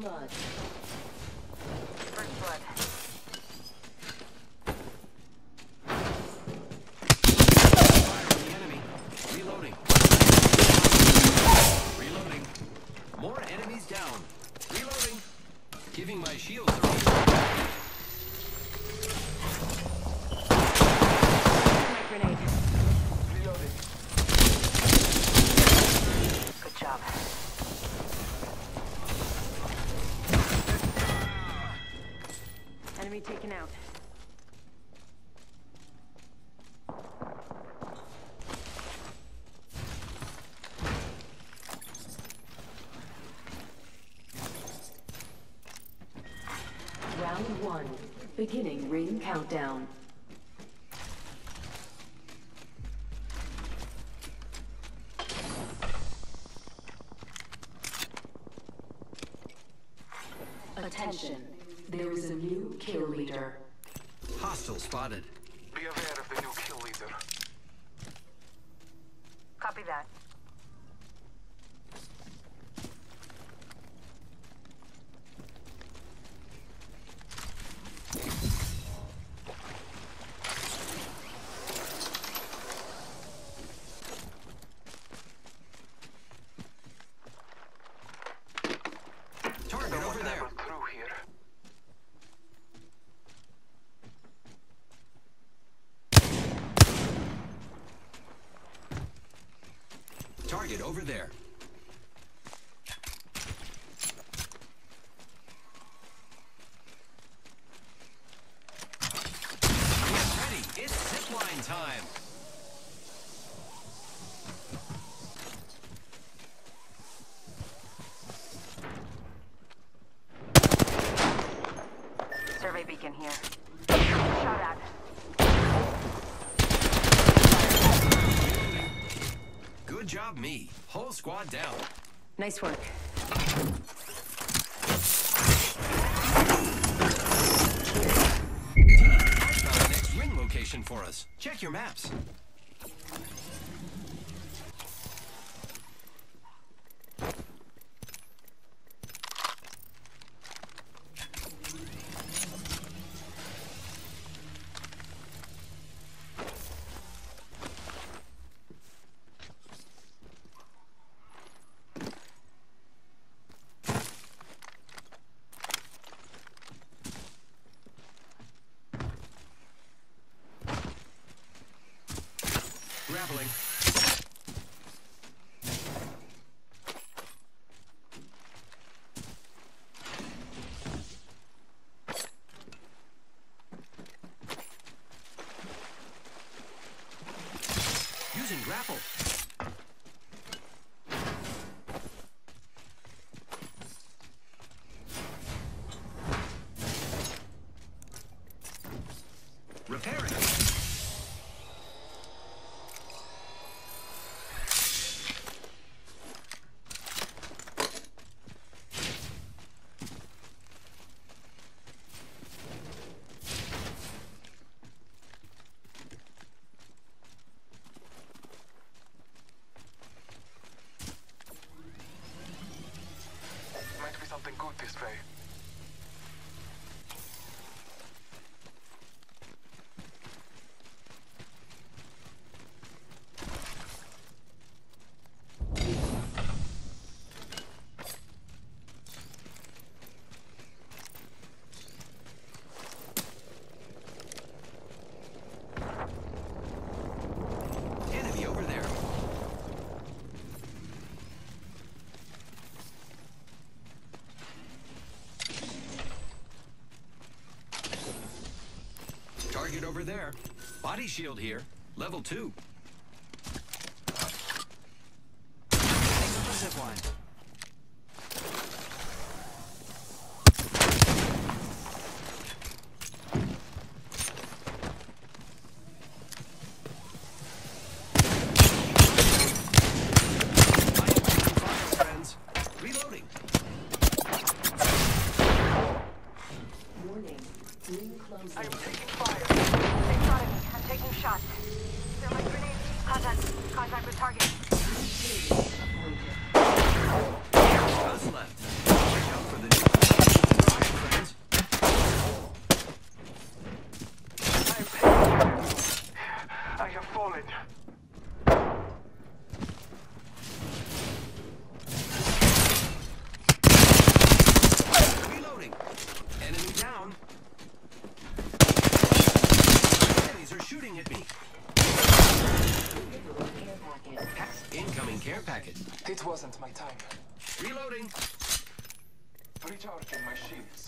blood. First blood. Beginning ring countdown. Attention. There is a new kill leader. Hostile spotted. Be aware of the new kill leader. Copy that. Target over there. Travel through here. Target over there. Get ready. It's zipline time. Survey beacon here. Shot at. Good job, me. Whole squad down. Nice work. Found the next ring location for us. Check your maps. Grappling. This over there. Body shield here. Level 2. wasn't my time. Reloading. Recharging my shields.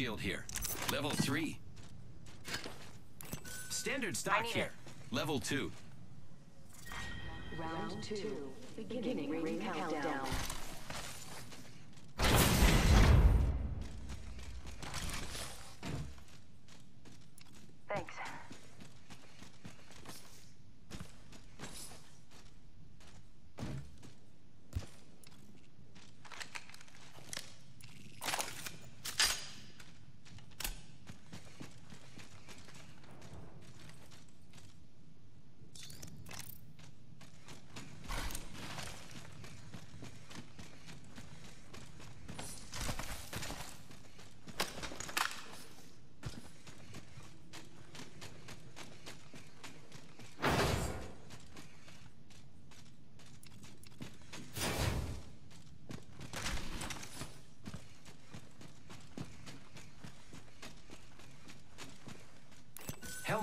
shield here. Level 3. Standard stock here. It. Level 2. Round 2. Beginning, Beginning ring countdown. countdown.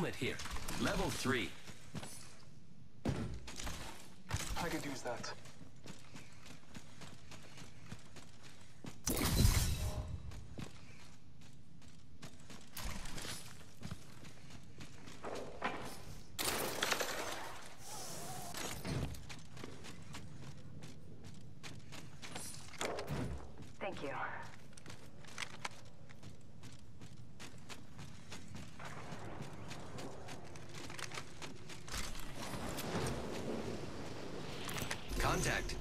helmet here. Level 3. I could use that. Contact.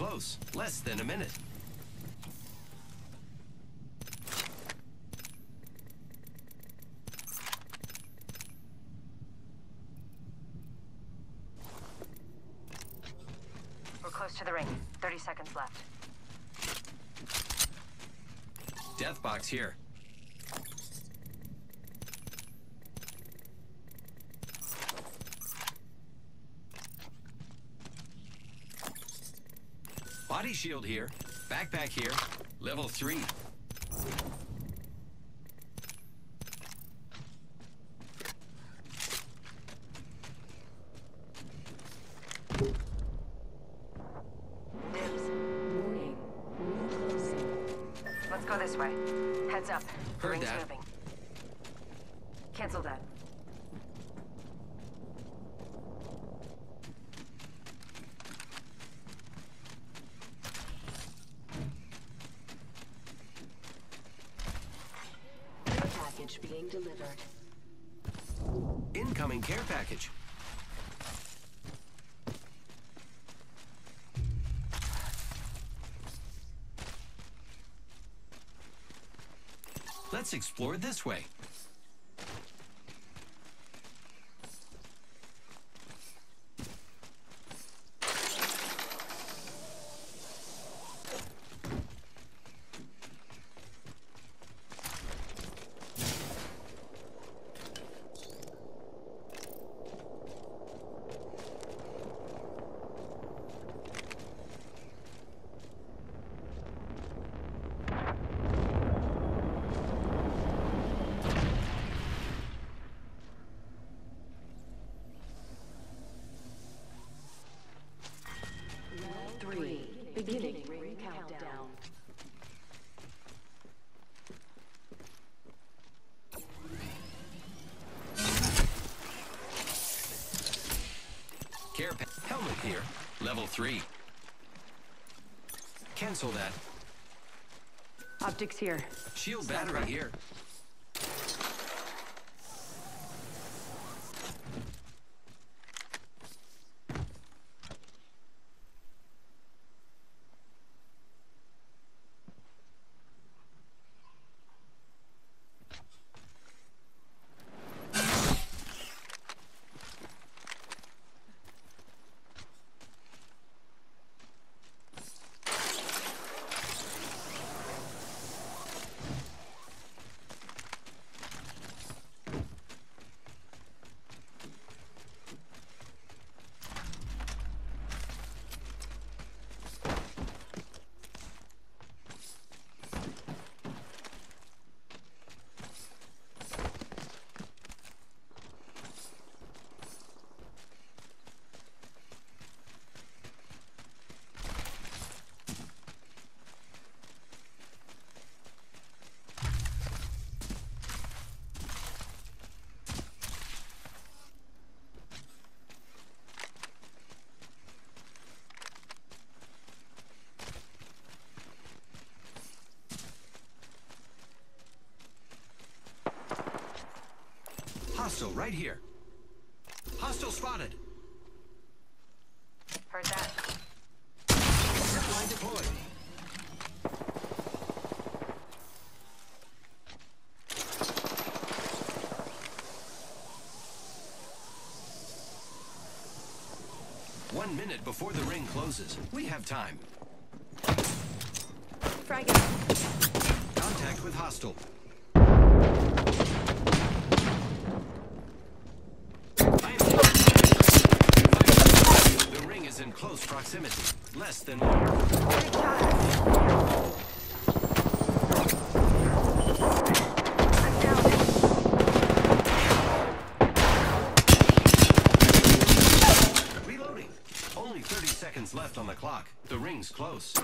close. Less than a minute. We're close to the ring. 30 seconds left. Death box here. Shield here. Backpack here. Level 3. Dibs. Warning. Ring closing. Let's go this way. Heads up. Heard ring's that. moving. Cancel that. Explore this way. Round three. Beginning ring countdown. Care pa- helmet here. Level 3. Cancel that. Optics here. Shield battery here. Hostile right here. Hostile spotted. Heard that. Zipline deployed. One minute before the ring closes. We have time. Frag. Contact with hostile. Proximity. Less than one. Only 30 seconds left on the clock. The ring's close.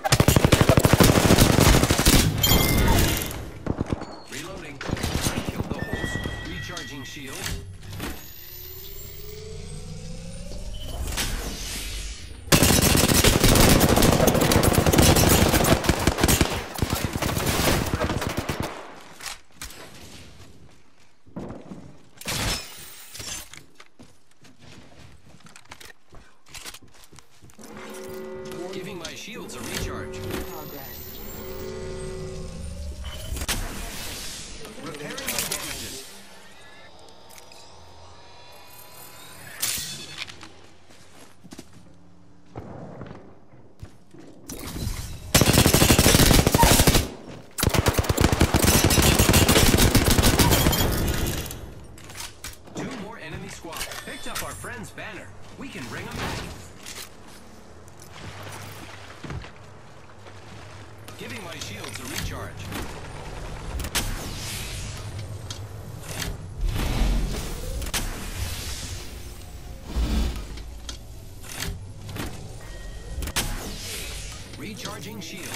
needs recharge. Recharging shield.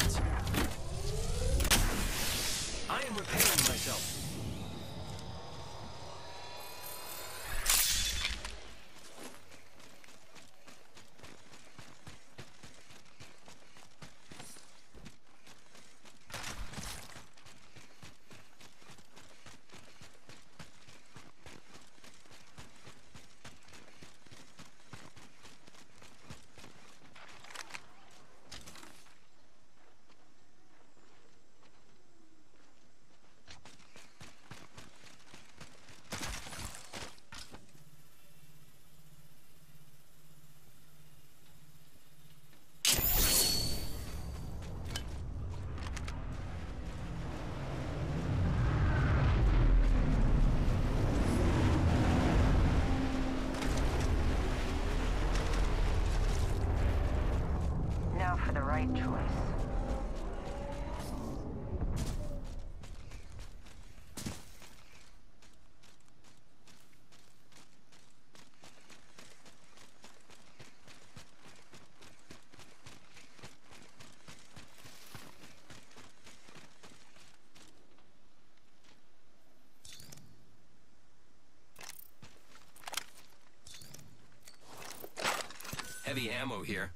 Heavy ammo here.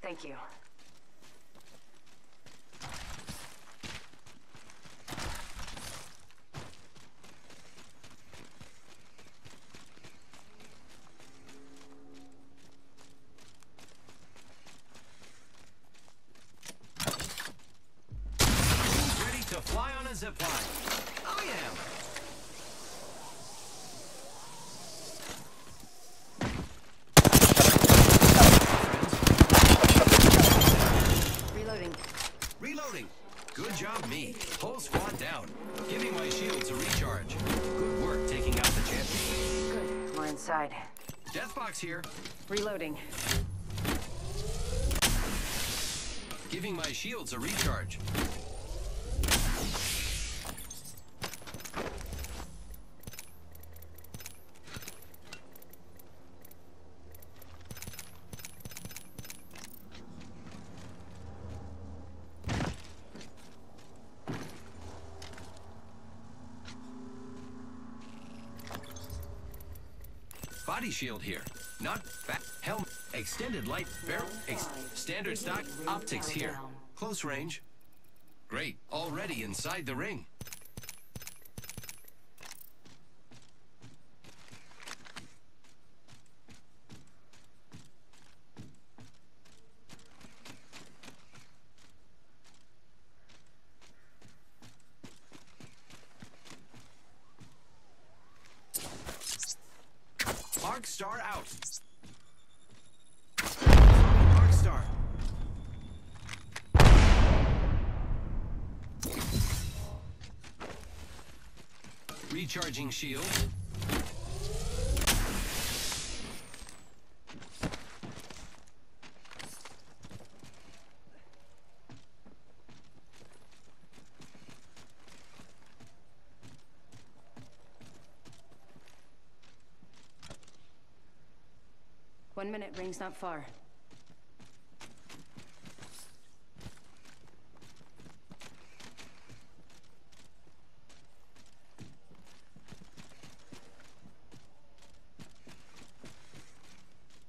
Thank you. Fly on a zip line? I am. Reloading. Reloading. Good job, me. Whole squad down. Giving my shields a recharge. Good work taking out the champion. Good. We're inside. Deathbox here. Reloading. Giving my shields a recharge. Body shield here. Not fat. Helmet. Extended light barrel. Ex standard stock. Optics here. Close range. Great. Already inside the ring. Arc Star out. Arc Star. Recharging shield. One minute, ring's not far.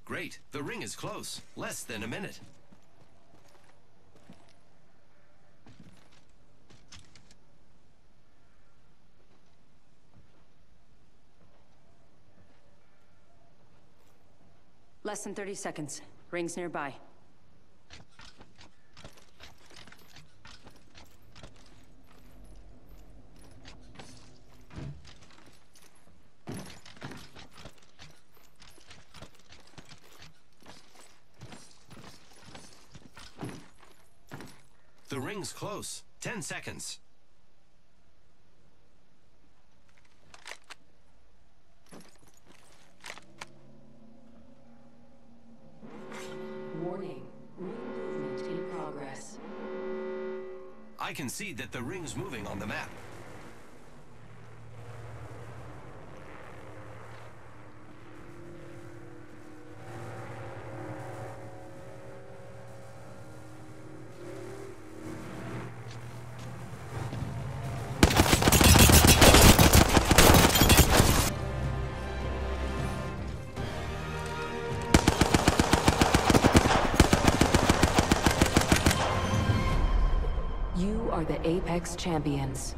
Great. The ring is close. Less than a minute. Less than 30 seconds. Ring's nearby. The ring's close. Ten seconds. Can see that the ring's moving on the map. Apex Champions.